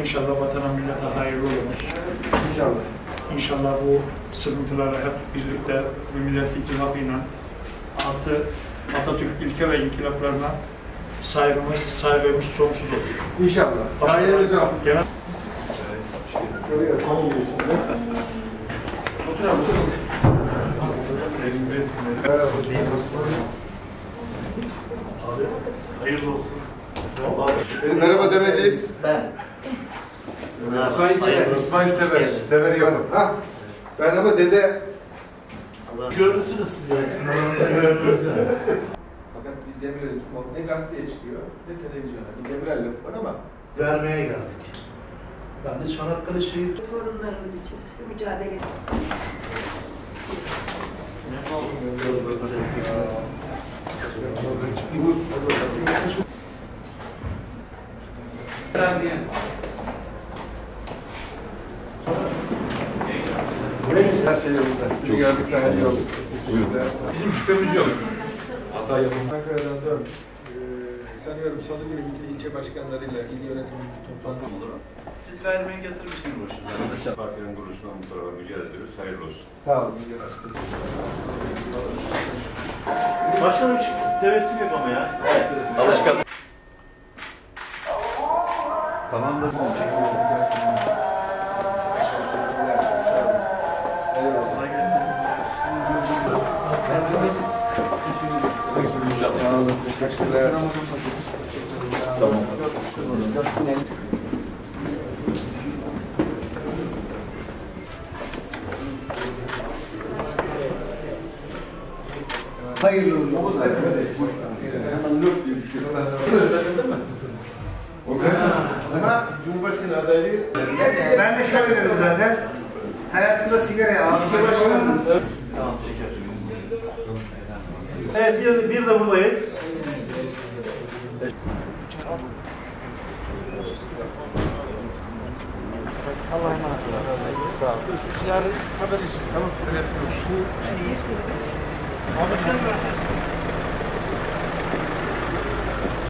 İnşallah vatana millete hayırlı olur. İnşallah. İnşallah bu sıkıntıları hep birlikte bu millet ittifakıyla artı Atatürk ilke ve inkılaplarına saygımız, saygımız sonsuz olur. İnşallah. Gayemiz o. Genel. Oturalım, oturalım. Merhaba, değil hayırlı olsun. Merhaba demediğim Ben. İsmail Sever. İsmail Sever. Sever yapın. Ha? Merhaba dede. Görürsünüz siz ya. Sınavınızı gördünüz ya. Fakat biz Demirel'in ne gazeteye çıkıyor ne televizyona. Bir Demirel lafı var ama Vermeye geldik. Ben de Çanakkale şehit torunlarımız için mücadele her şey yolunda. Sizi gördük daha iyi olduk. Teşekkürler. Bizim şüphemiz yok. Hata yapılmış. Ankara'dan dönmüş. Ee, sanıyorum salı günü bütün ilçe başkanlarıyla il yönetimi toplantı olur. Biz gayrimenkul yatırmıştık boşuna. Arkadaşlar partinin kuruluşundan bu tarafa mücadele ediyoruz. Hayırlı olsun. Sağ olun. Başkanım. Tebessüm yok ama ya. Alışkan. Tamamdır. Sağ olun. Teşekkürler. Tamam. Hayırlı uğurlu Hemen lüp diye düşüyor. Ama Cumhurbaşkanı adaylığı Ben de şöyle dedim zaten. Hayatımda sigara almışım. Evet bir, bir de buradayız. Yarın haberleşiriz. Tamam. Telefon görüşürüz.